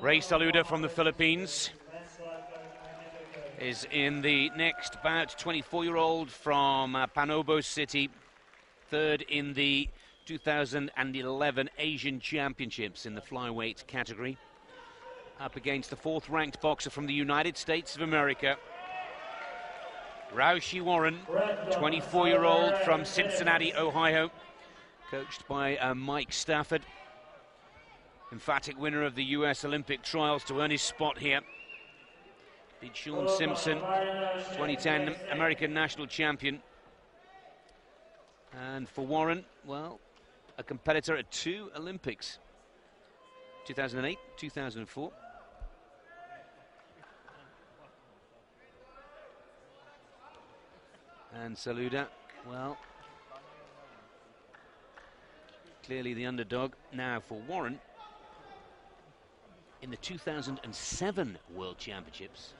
Rey Saludar from the Philippines is in the next bout. 24-year-old from uh, Panobo City, third in the 2011 Asian Championships in the flyweight category. Up against the fourth-ranked boxer from the United States of America, Rau'shee Warren, 24-year-old from Cincinnati, Ohio, coached by uh, Mike Stafford. Emphatic winner of the US Olympic trials to earn his spot here. Beat Sean Simpson, 2010 American national champion. And for Warren, well, a competitor at two Olympics 2008, 2004. And Saludar, well, clearly the underdog. Now for Warren, in the 2007 World Championships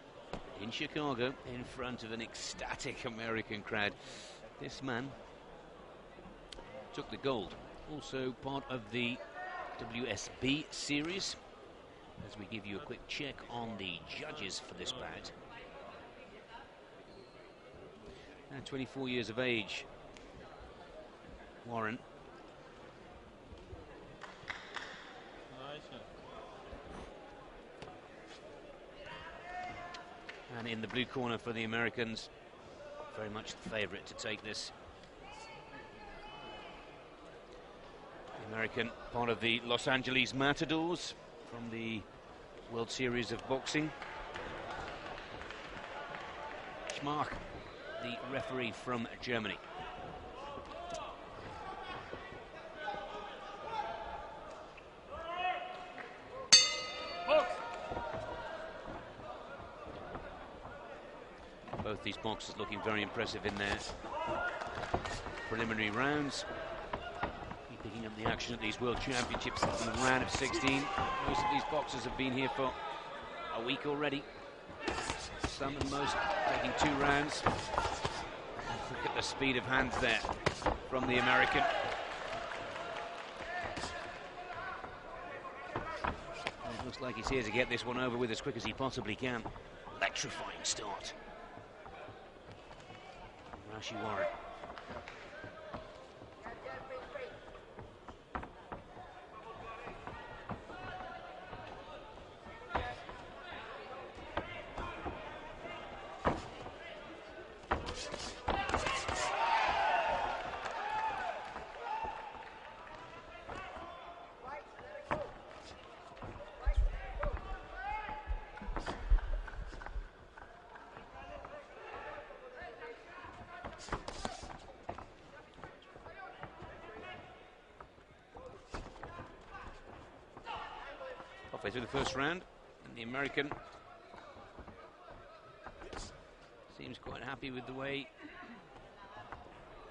in Chicago, in front of an ecstatic American crowd, this man took the gold. Also part of the WSB series, as we give you a quick check on the judges for this bout. 24 years of age. Warren. And in the blue corner for the Americans, very much the favourite to take this. The American, part of the Los Angeles Matadors from the World Series of Boxing. Schmach the referee from Germany. These boxers looking very impressive in their preliminary rounds. Picking up the action at these World Championships in the round of 16. Most of these boxers have been here for a week already. Some and most taking two rounds. Look at the speed of hands there from the American. It looks like he's here to get this one over with as quick as he possibly can. Electrifying start. Rau'shee Warren. Halfway through the first round. And the American seems quite happy with the way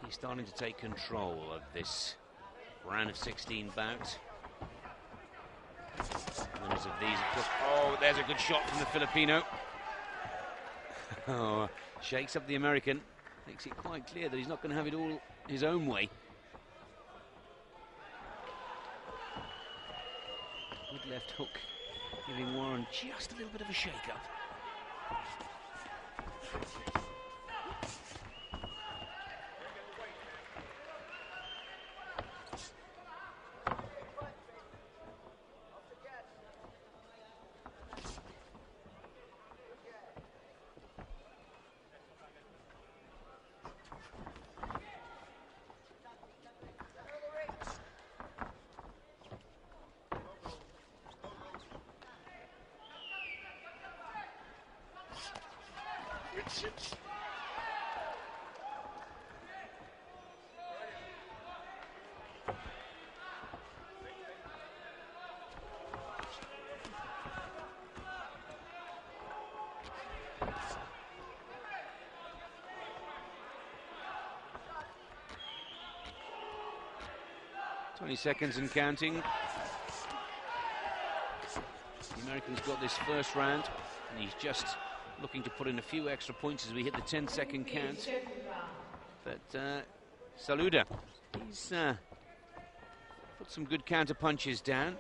he's starting to take control of this round of 16 bout. Winners of these, of. Oh, there's a good shot from the Filipino. oh, shakes up the American. Makes it quite clear that he's not going to have it all his own way. Good left hook, giving Warren just a little bit of a shake-up. 20 seconds and counting. The American's got this first round, and he's just looking to put in a few extra points as we hit the 10 second count. But uh, Saludar, he's uh, put some good counter punches down.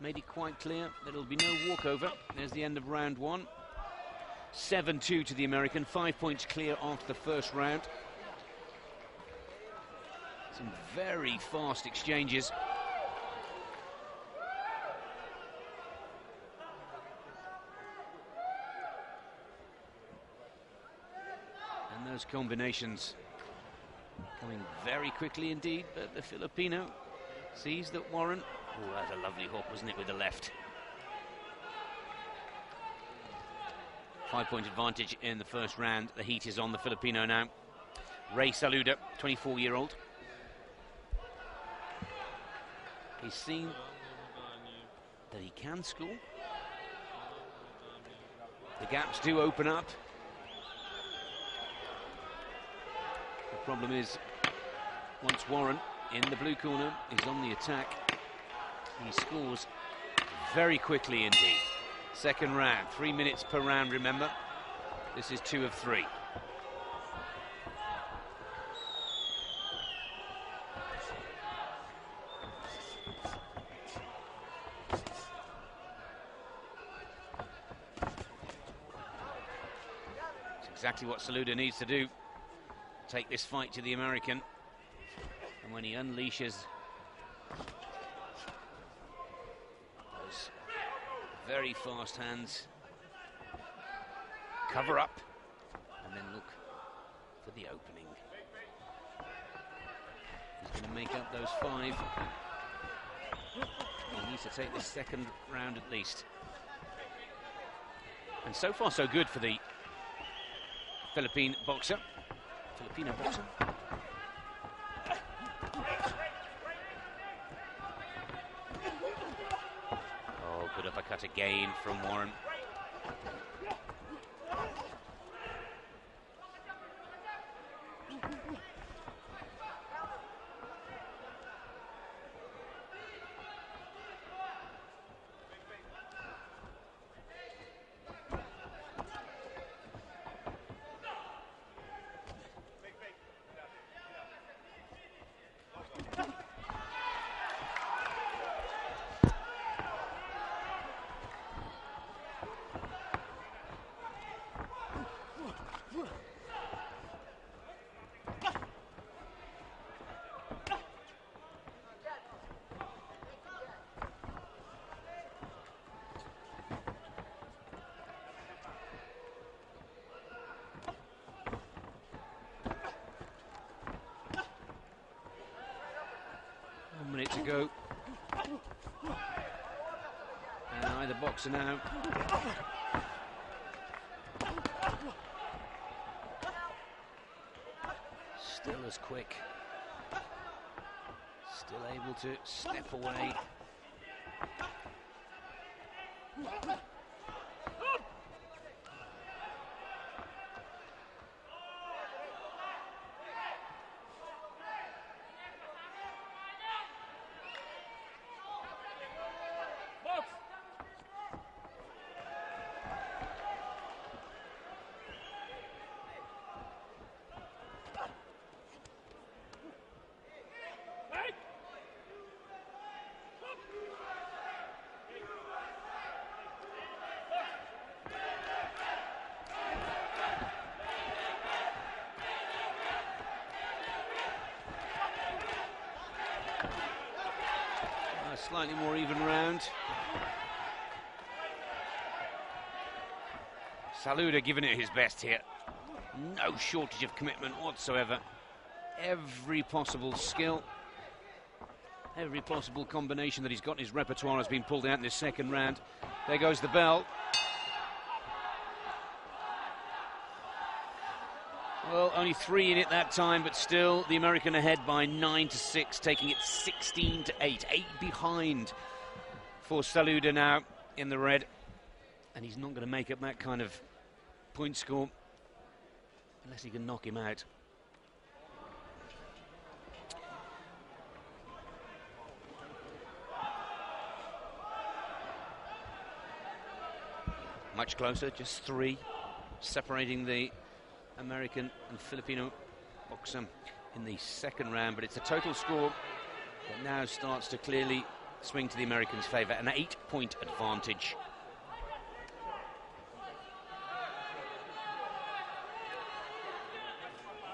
made it quite clear that it'll be no walkover. There's the end of round one. 7 2 to the American, five points clear after the first round. Some very fast exchanges. And those combinations coming very quickly indeed, but the Filipino sees that Warren. Oh, that's a lovely hook, wasn't it, with the left? Five point advantage in the first round. The heat is on the Filipino now. Rey Saludar, 24 year old. He's seen that he can score. The gaps do open up. Problem is, once Warren in the blue corner is on the attack, he scores very quickly indeed. Second round, three minutes per round, remember. This is two of three. It's exactly what Saludar needs to do. Take this fight to the American. And when he unleashes those very fast hands, cover up, and then look for the opening. He's going to make up those five. He needs to take this second round at least. And so far, so good for the Philippine boxer. Filipino boxer. Oh, good uppercut again from Warren. One minute to go. And either boxer now. Still as quick. Still able to step away. Slightly more even round. Saludar giving it his best here. No shortage of commitment whatsoever. Every possible skill, every possible combination that he's got in his repertoire has been pulled out in this second round. There goes the bell. Only three in it that time, but still the American ahead by nine to six, taking it 16 to eight. Eight behind for Saludar now in the red. And he's not going to make up that kind of point score unless he can knock him out. Much closer, just three, separating the American and Filipino boxer in the second round, but it's a total score that now starts to clearly swing to the Americans' favour, an eight point advantage.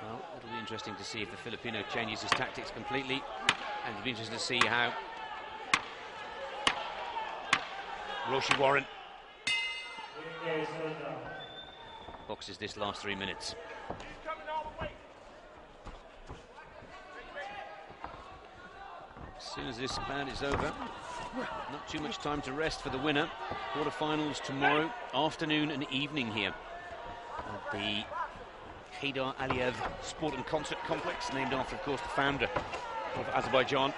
Well, it'll be interesting to see if the Filipino changes his tactics completely, and it'll be interesting to see how Rau'shee Warren boxes this last three minutes. As soon as this bout is over, not too much time to rest for the winner. Quarterfinals tomorrow afternoon and evening here at the Heydar Aliyev Sport and Concert Complex, named after, of course, the founder of Azerbaijan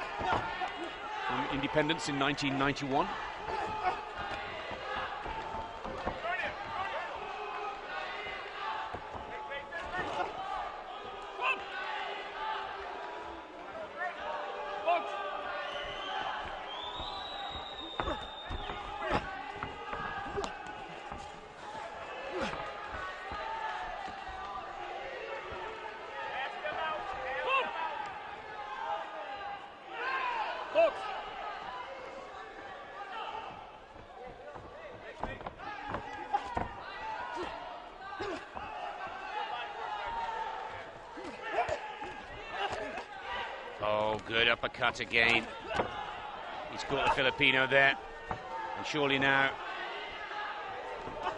from independence in 1991. Cut again. He's caught the Filipino there. And surely now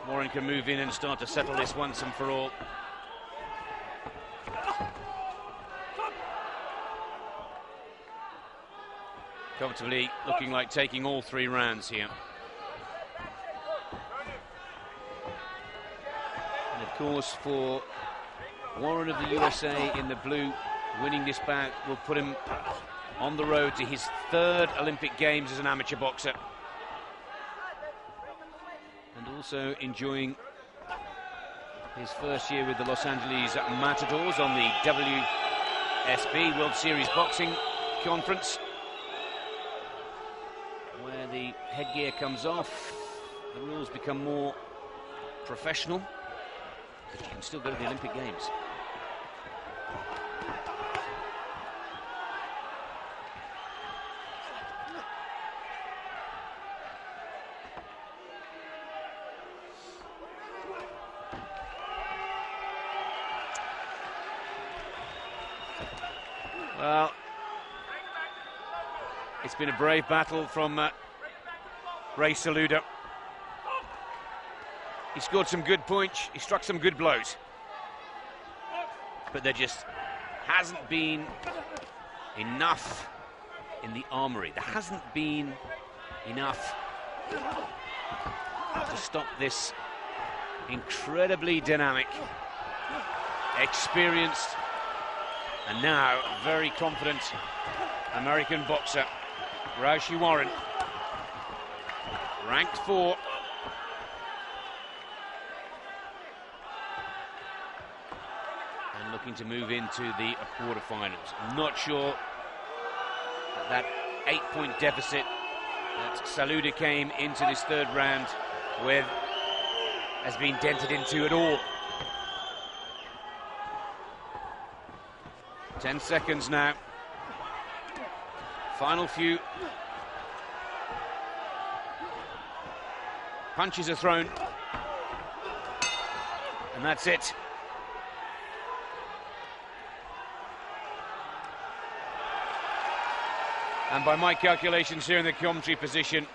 Warren can move in and start to settle this once and for all. Comfortably looking like taking all three rounds here. And of course for Warren of the USA in the blue, winning this bout will put him on the road to his third Olympic Games as an amateur boxer. And also enjoying his first year with the Los Angeles Matadors on the WSB World Series Boxing Conference, where the headgear comes off, the rules become more professional, but you can still go to the Olympic Games. Well, it's been a brave battle from uh, Rey Saludar. He scored some good points, he struck some good blows. But there just hasn't been enough in the armory. There hasn't been enough to stop this incredibly dynamic, experienced, and now very confident American boxer Rau'shee Warren. Ranked four. And looking to move into the quarterfinals. Not sure that eight-point deficit that Saludar came into this third round with has been dented into at all. Ten seconds now. Final few. Punches are thrown. And that's it. And by my calculations here in the commentary position,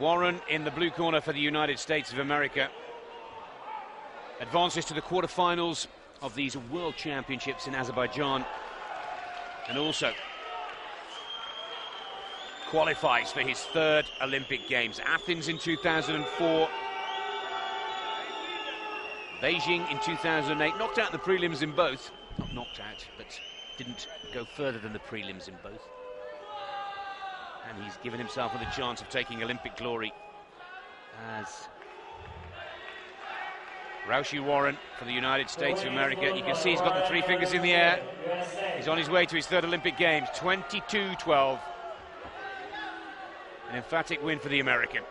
Warren in the blue corner for the United States of America advances to the quarterfinals of these World Championships in Azerbaijan and also qualifies for his third Olympic Games. Athens in 2004, Beijing in 2008, knocked out the prelims in both. Not knocked out, but didn't go further than the prelims in both. And he's given himself the chance of taking Olympic glory as Rau'shee Warren for the United States of America. You can see he's got the three fingers in the air. He's on his way to his third Olympic Games, 22-12. An emphatic win for the American.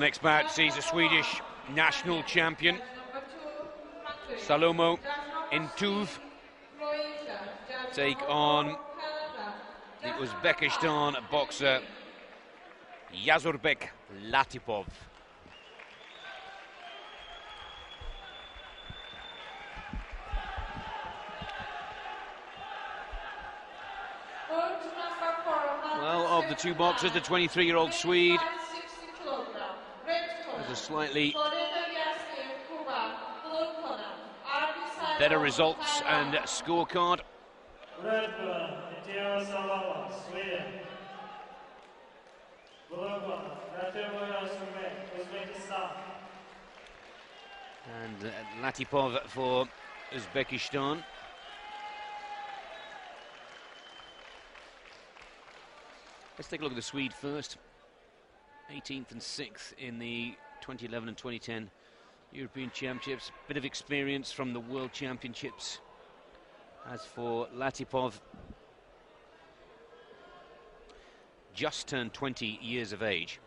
The next match sees a Swedish national champion, Salomo Ntuve, take on the Uzbekistan boxer Yazurbek Latipov. Well, of the two boxers, the 23-year-old Swede a slightly better results and scorecard. And uh, Latipov for Uzbekistan. Let's take a look at the Swede first. 18th and 6th in the 2011 and 2010 European Championships. Bit of experience from the World Championships. As for Latipov, just turned 20 years of age.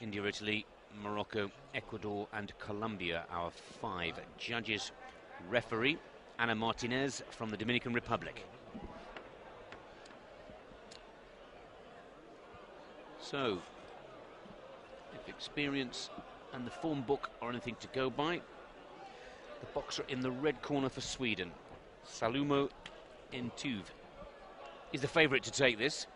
India, Italy, Morocco, Ecuador and Colombia, our five judges. Referee, Ana Martinez from the Dominican Republic. So, experience and the form book are anything to go by, the boxer in the red corner for Sweden, Salomo Ntuve, is the favourite to take this.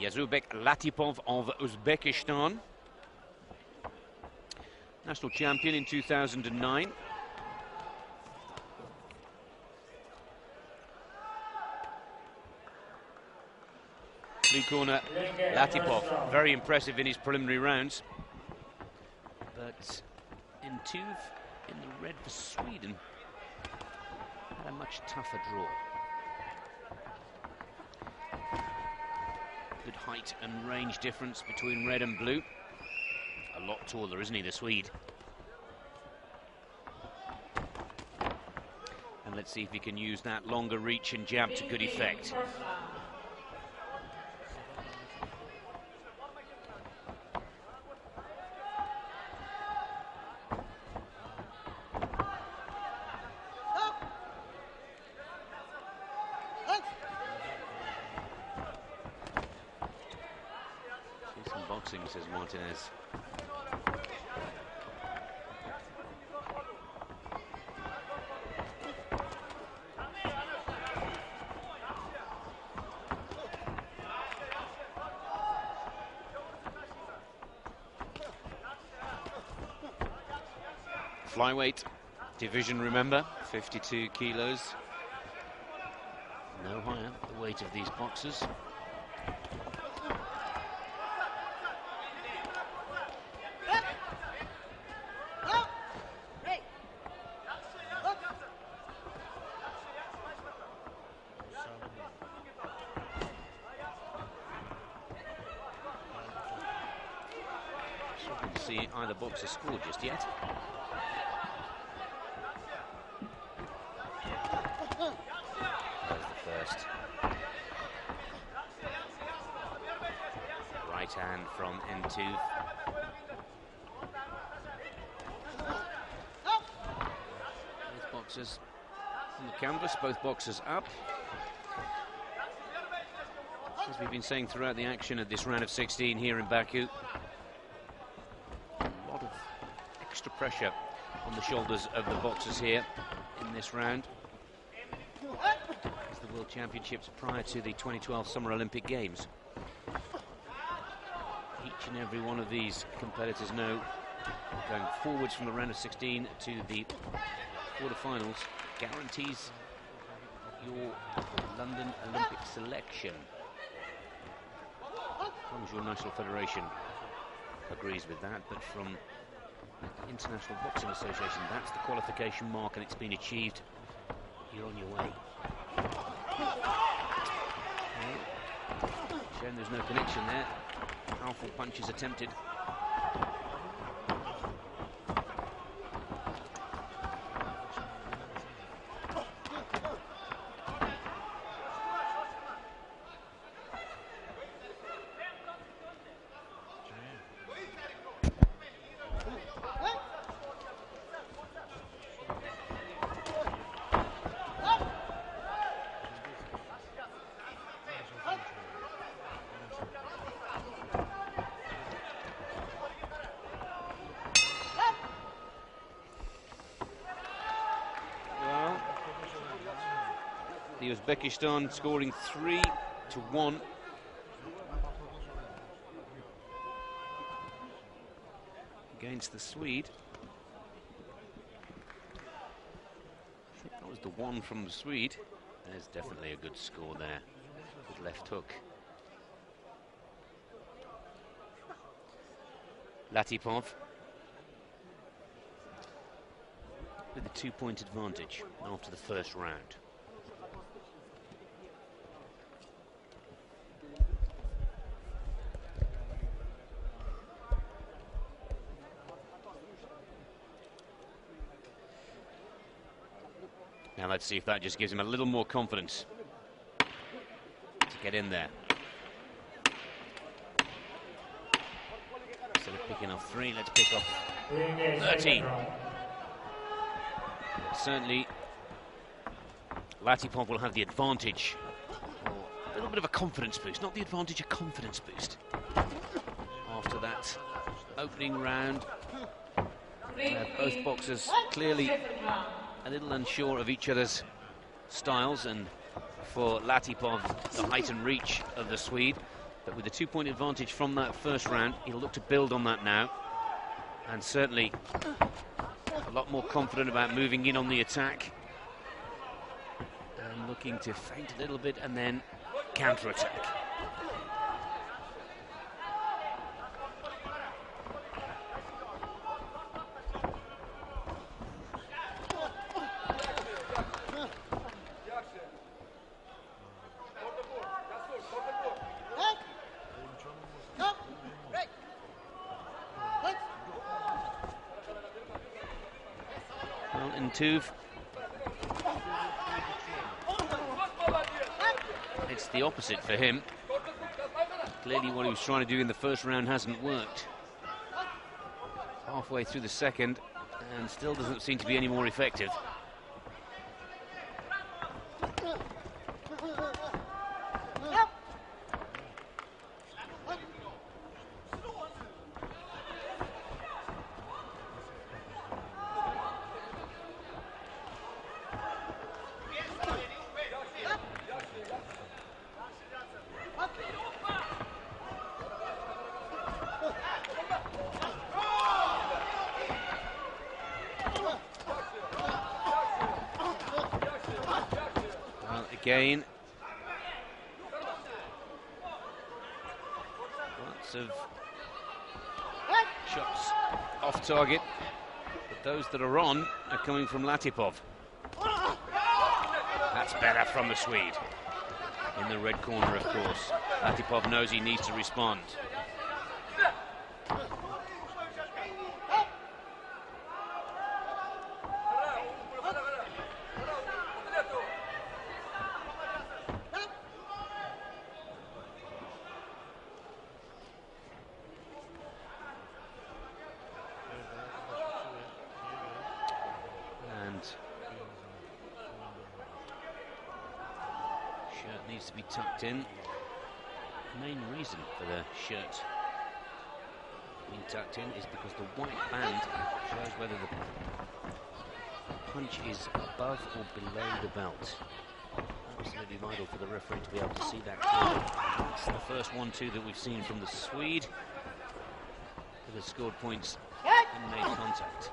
Yazubek Latipov of Uzbekistan, national champion in 2009. Corner, Latipov, very impressive in his preliminary rounds. But Ntuve in the red for Sweden had a much tougher draw. Good height and range difference between red and blue. A lot taller, isn't he, the Swede? And let's see if he can use that longer reach and jab to good effect. says Martinez. Flyweight division, remember, 52 kilos. No higher, the weight of these boxers. see either boxer score just yet. There's the first. Right hand from Ntuve. Both boxers on the canvas, both boxes up. As we've been saying throughout the action of this round of 16 here in Baku, a lot of extra pressure on the shoulders of the boxers here in this round. It's the World Championships prior to the 2012 Summer Olympic Games. Each and every one of these competitors know going forwards from the round of 16 to the quarterfinals guarantees your London Olympic selection. As long as your national federation agrees with that, but from the International Boxing Association, that's the qualification mark and it's been achieved. You're on your way. Shame there's no connection there. Powerful punches attempted. The Uzbekistan scoring three to one. Against the Swede. I think that was the one from the Swede. There's definitely a good score there. Good left hook. Latipov with a two-point advantage after the first round. See if that just gives him a little more confidence to get in there. Instead of picking off three, let's pick off 30. Certainly, Latipov will have the advantage. A little bit of a confidence boost, not the advantage, a confidence boost. After that opening round, both boxers clearly a little unsure of each other's styles, and for Latipov, the height and reach of the Swede. But with a two-point advantage from that first round, he'll look to build on that now. And certainly a lot more confident about moving in on the attack. And looking to feint a little bit and then counter-attack. Tuve. It's the opposite for him. Clearly what he was trying to do in the first round hasn't worked. Halfway through the second and still doesn't seem to be any more effective. Again. Lots of shots off target, but those that are on are coming from Latipov. That's better from the Swede. In the red corner, of course. Latipov knows he needs to respond. Needs to be tucked in. The main reason for the shirt being tucked in is because the white band shows whether the punch is above or below the belt. Absolutely vital for the referee to be able to see that the first one-two that we've seen from the Swede. That has scored points and made contact.